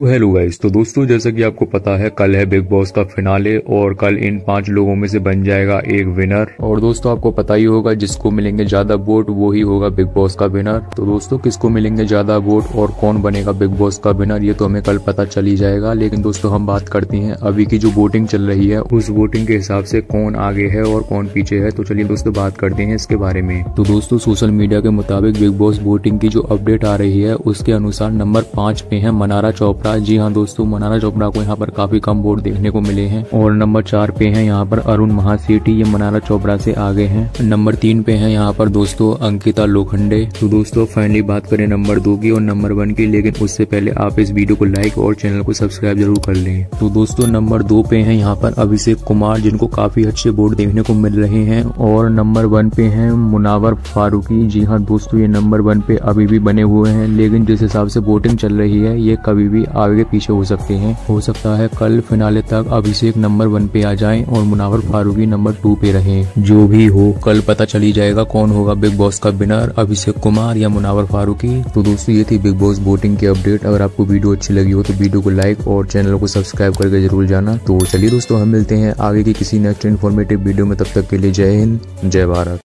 Hello guys तो दोस्तों, जैसा कि आपको पता है, कल है बिग बॉस का फिनाले और कल इन पाँच लोगों में से बन जाएगा एक विनर और दोस्तों, आपको पता ही होगा, जिसको मिलेंगे ज़्यादा वोट वो ही होगा बिग बॉस का विनर तो दोस्तों, किसको मिलेंगे ज़्यादा वोट और कौन बनेगा बिग बॉस का विनर ये तो हमें कल पता चल ही जाएगा। लेकिन दोस्तों, हम बात करते हैं, अभी की जो वोटिंग चल रही है, उस वोटिंग के हिसाब से कौन आगे है और कौन पीछे है। तो चलिए दोस्तों, बात करते हैं इसके बारे में। तो दोस्तों सोशल मीडिया के मुताबिक बिग बॉस वोटिंग की जो अपडेट आ रही है, उसके अनुसार नंबर पाँच पे है मनारा चोपड़ा। जी हाँ दोस्तों, मनारा चोपड़ा को यहाँ पर काफ़ी कम वोट देखने को मिले हैं। और नंबर चार पे है यहाँ पर अरुण महासेठी, ये मनारा चोपड़ा से आगे हैं। नंबर तीन पे है यहाँ पर दोस्तों, अंकिता लोखंडे। तो दोस्तों फाइनली बात करें नंबर दो की और नंबर वन की, लेकिन उससे पहले आप इस वीडियो को लाइक और चैनल को सब्सक्राइब ज़रूर कर लें। तो दोस्तों, नंबर दो पे है यहाँ पर अभिषेक कुमार, जिनको काफ़ी अच्छे वोट देखने को मिल रहे हैं। और नंबर वन पे है मुनावर फारूकी। जी हाँ दोस्तों, ये नंबर वन पे अभी भी बने हुए हैं, लेकिन जिस हिसाब से वोटिंग चल रही है, ये कभी भी आगे पीछे हो सकते हैं। हो सकता है कल फिनाले तक अभिषेक नंबर वन पे आ जाए और मुनावर फारूकी नंबर टू पे रहे। जो भी हो, कल पता चली जाएगा कौन होगा बिग बॉस का विनर अभिषेक कुमार या मुनावर फारूकी। तो दोस्तों, ये थी बिग बॉस वोटिंग की अपडेट अगर आपको वीडियो अच्छी लगी हो तो वीडियो को लाइक और चैनल को सब्सक्राइब करके ज़रूर जाना। तो चलिए दोस्तों, हम मिलते हैं आगे की किसी नेक्स्ट इन्फॉर्मेटिव वीडियो में। तब तक के लिए जय हिंद, जय भारत।